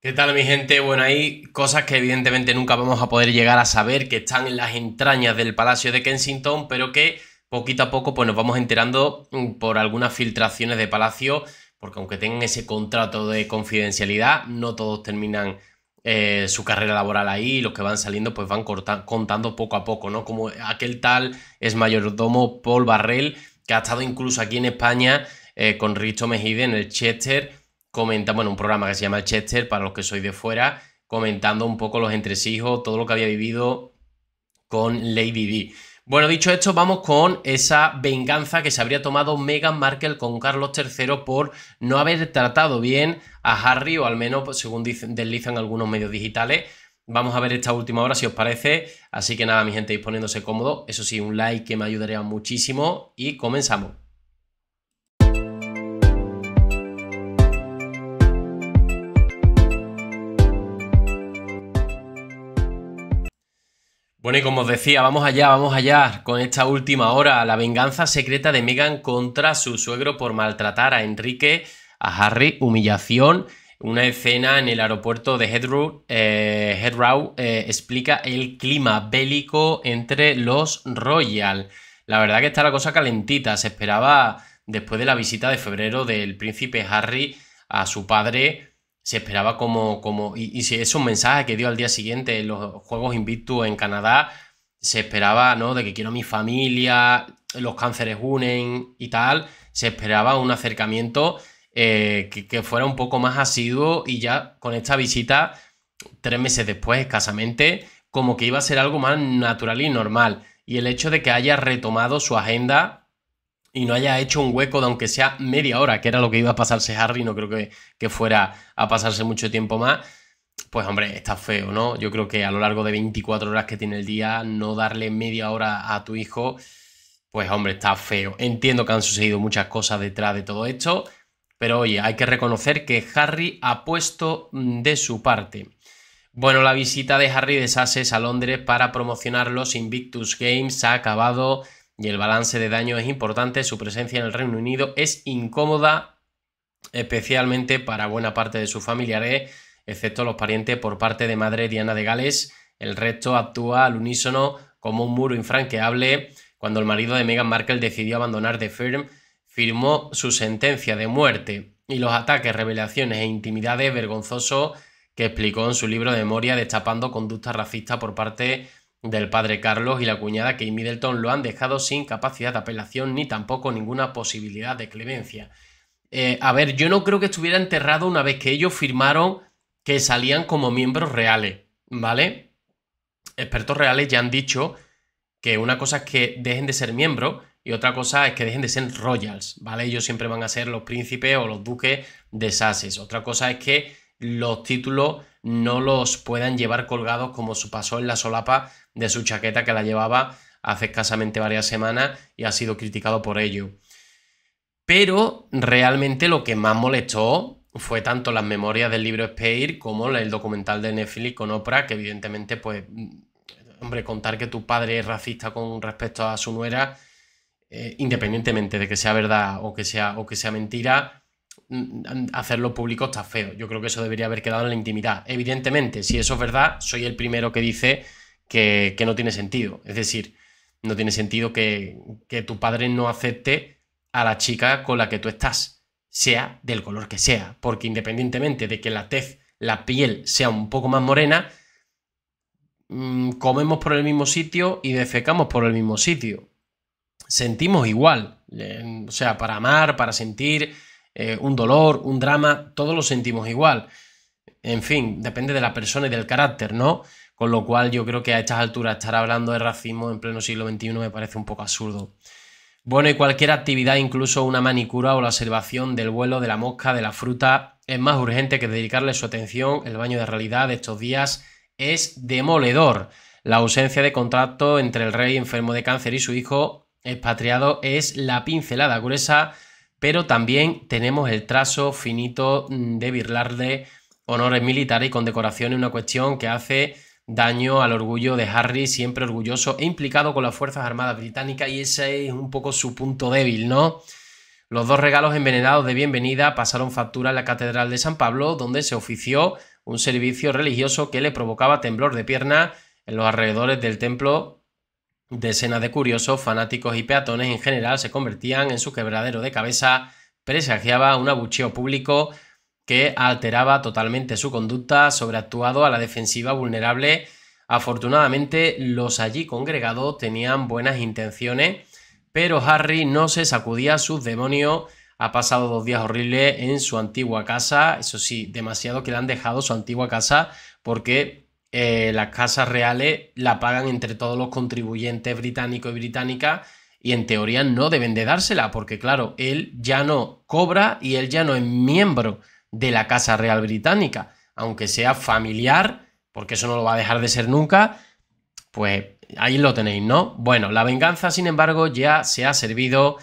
¿Qué tal mi gente? Bueno, hay cosas que evidentemente nunca vamos a poder llegar a saber que están en las entrañas del Palacio de Kensington, pero que poquito a poco pues, nos vamos enterando mm, por algunas filtraciones de Palacio, porque aunque tengan ese contrato de confidencialidad, no todos terminan eh, su carrera laboral ahí, los que van saliendo pues van contando poco a poco, ¿no? Como aquel tal es mayordomo Paul Barrel, que ha estado incluso aquí en España eh, con Richo Mejide en el Chester comenta, bueno, un programa que se llama Chester, para los que sois de fuera, comentando un poco los entresijos, todo lo que había vivido con Lady Di. Bueno, dicho esto, vamos con esa venganza que se habría tomado Meghan Markle con Carlos III por no haber tratado bien a Harry, o al menos, pues, según dicen, deslizan algunos medios digitales. Vamos a ver esta última hora si os parece. Así que nada, mi gente, ir poniéndose cómodo. Eso sí, un like que me ayudaría muchísimo. Y comenzamos. Bueno, y como os decía, vamos allá, vamos allá con esta última hora. La venganza secreta de Meghan contra su suegro por maltratar a Enrique, a Harry, humillación. Una escena en el aeropuerto de Heathrow, eh, eh, explica el clima bélico entre los Royal. La verdad que está la cosa calentita. Se esperaba, después de la visita de febrero del príncipe Harry a su padre, se esperaba como, como y, si es un mensaje que dio al día siguiente en los Juegos Invictus en Canadá, se esperaba, ¿no? De que quiero mi familia, los cánceres unen y tal, se esperaba un acercamiento eh, que, fuera un poco más asiduo y ya con esta visita, tres meses después, escasamente, como que iba a ser algo más natural y normal. Y el hecho de que haya retomado su agenda y no haya hecho un hueco de aunque sea media hora, que era lo que iba a pasarse Harry, no creo que, que fuera a pasarse mucho tiempo más, pues hombre, está feo, ¿no? Yo creo que a lo largo de 24 horas que tiene el día, no darle media hora a tu hijo, pues hombre, está feo. Entiendo que han sucedido muchas cosas detrás de todo esto, pero oye, hay que reconocer que Harry ha puesto de su parte. Bueno, la visita de Harry de Sasses a Londres para promocionar los Invictus Games ha acabado y el balance de daño es importante, su presencia en el Reino Unido es incómoda, especialmente para buena parte de sus familiares, excepto los parientes por parte de madre Diana de Gales. El resto actúa al unísono como un muro infranqueable. Cuando el marido de Meghan Markle decidió abandonar The Firm, firmó su sentencia de muerte y los ataques, revelaciones e intimidades vergonzosos que explicó en su libro de memoria destapando conducta racista por parte del padre Carlos y la cuñada Kate Middleton lo han dejado sin capacidad de apelación ni tampoco ninguna posibilidad de clemencia. Eh, a ver, yo no creo que estuviera enterrado una vez que ellos firmaron que salían como miembros reales, ¿vale? Expertos reales ya han dicho que una cosa es que dejen de ser miembros y otra cosa es que dejen de ser royals, ¿vale? Ellos siempre van a ser los príncipes o los duques de Sussex. Otra cosa es que los títulos no los puedan llevar colgados como pasó en la solapa de su chaqueta que la llevaba hace escasamente varias semanas y ha sido criticado por ello. Pero realmente lo que más molestó fue tanto las memorias del libro Speir como el documental de Netflix con Oprah, que evidentemente, pues, hombre, contar que tu padre es racista con respecto a su nuera, eh, independientemente de que sea verdad o que sea, o que sea mentira, mm, hacerlo público está feo. Yo creo que eso debería haber quedado en la intimidad. Evidentemente, si eso es verdad, soy el primero que dice que, no tiene sentido. Es decir, no tiene sentido que, que tu padre no acepte a la chica con la que tú estás, sea del color que sea, porque independientemente de que la tez, la piel sea un poco más morena, mm, comemos por el mismo sitio y defecamos por el mismo sitio. Sentimos igual, o sea, para amar, para sentir eh, un dolor, un drama, todos lo sentimos igual. En fin, depende de la persona y del carácter, ¿no? Con lo cual yo creo que a estas alturas estar hablando de racismo en pleno siglo XXI me parece un poco absurdo. Bueno, y cualquier actividad, incluso una manicura o la observación del vuelo de la mosca, de la fruta, es más urgente que dedicarle su atención. El baño de realidad de estos días es demoledor. La ausencia de contacto entre el rey enfermo de cáncer y su hijo expatriado es la pincelada gruesa, pero también tenemos el trazo finito de birlarle honores militares y condecoraciones, una cuestión que hace daño al orgullo de Harry, siempre orgulloso e implicado con las Fuerzas Armadas Británicas y ese es un poco su punto débil, ¿no? Los dos regalos envenenados de bienvenida pasaron factura en la Catedral de San Pablo, donde se ofició un servicio religioso que le provocaba temblor de pierna en los alrededores del templo. Decenas de curiosos, fanáticos y peatones en general se convertían en su quebradero de cabeza, presagiaba un abucheo público que alteraba totalmente su conducta, sobreactuado a la defensiva vulnerable. Afortunadamente, los allí congregados tenían buenas intenciones, pero Harry no se sacudía sus demonios ha pasado dos días horribles en su antigua casa, eso sí, demasiado que le han dejado su antigua casa porque eh, las casas reales la pagan entre todos los contribuyentes británicos y británicas y en teoría no deben de dársela porque claro, él ya no cobra y él ya no es miembro de la Casa Real Británica, aunque sea familiar, porque eso no lo va a dejar de ser nunca, pues ahí lo tenéis, ¿no? Bueno, la venganza, sin embargo, ya se ha servido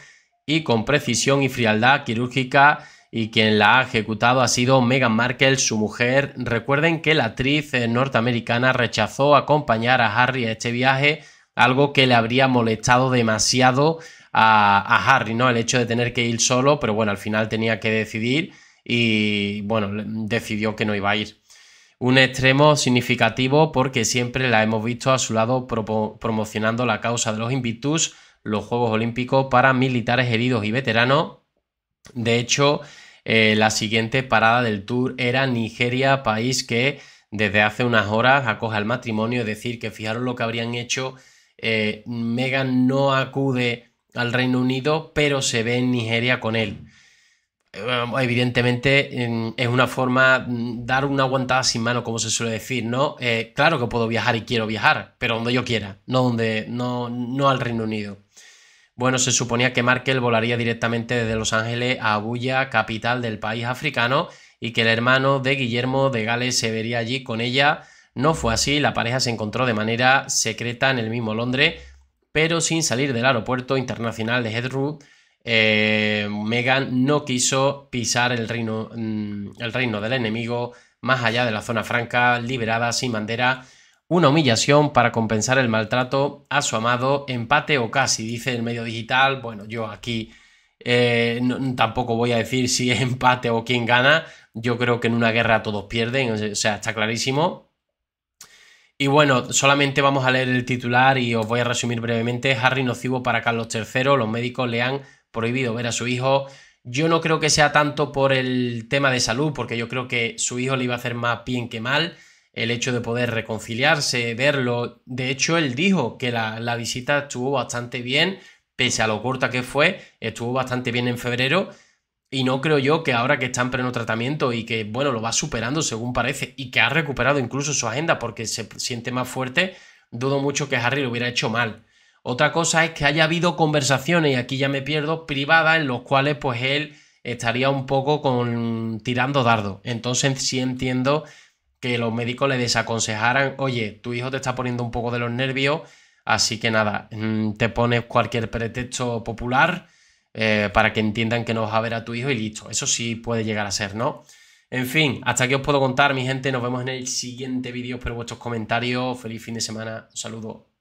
y con precisión y frialdad quirúrgica y quien la ha ejecutado ha sido Meghan Markle, su mujer. Recuerden que la actriz eh, norteamericana rechazó acompañar a Harry a este viaje, algo que le habría molestado demasiado a, Harry, ¿no? El hecho de tener que ir solo, pero bueno, al final tenía que decidir y bueno, decidió que no iba a ir. Un extremo significativo porque siempre la hemos visto a su lado promocionando la causa de los Invictus los Juegos Olímpicos para militares heridos y veteranos. De hecho, eh, la siguiente parada del tour era Nigeria, país que desde hace unas horas acoge al matrimonio. Es decir, que fijaros lo que habrían hecho. Eh, Megan no acude al Reino Unido, pero se ve en Nigeria con él. Eh, evidentemente es una forma mm, dar una aguantada sin mano, como se suele decir, ¿no? claro que puedo viajar y quiero viajar, pero donde yo quiera, no donde, no, no al Reino Unido. Bueno, se suponía que Markel volaría directamente desde Los Ángeles a Abuya, capital del país africano, y que el hermano de Guillermo de Gales se vería allí con ella. No fue así, la pareja se encontró de manera secreta en el mismo Londres, pero sin salir del aeropuerto internacional de Heathrow. Eh, Meghan no quiso pisar el reino, mm, el reino del enemigo más allá de la zona franca, liberada sin bandera una humillación para compensar el maltrato a su amado, empate o casi, dice el medio digital. Bueno, yo aquí eh, tampoco voy a decir si es empate o quién gana. Yo creo que en una guerra todos pierden, o sea, está clarísimo. Y bueno, solamente vamos a leer el titular y os voy a resumir brevemente. Harry nocivo para Carlos III, los médicos le han prohibido ver a su hijo. Yo no creo que sea tanto por el tema de salud, porque yo creo que su hijo le iba a hacer más bien que mal el hecho de poder reconciliarse, verlo. De hecho, él dijo que la, visita estuvo bastante bien, pese a lo corta que fue, estuvo bastante bien en febrero. Y no creo yo que ahora que está en pleno tratamiento y que, bueno, lo va superando según parece y que ha recuperado incluso su agenda porque se siente más fuerte, dudo mucho que Harry lo hubiera hecho mal. Otra cosa es que haya habido conversaciones, y aquí ya me pierdo, privadas, en los cuales pues él estaría un poco con tirando dardo. Entonces sí entiendo que los médicos le desaconsejaran, oye, tu hijo te está poniendo un poco de los nervios, así que nada, mm, te pones cualquier pretexto popular eh, para que entiendan que no vas a ver a tu hijo y listo. Eso sí puede llegar a ser, ¿no? En fin, hasta aquí os puedo contar, mi gente. Nos vemos en el siguiente vídeo. Espero vuestros comentarios. Feliz fin de semana. Un saludo.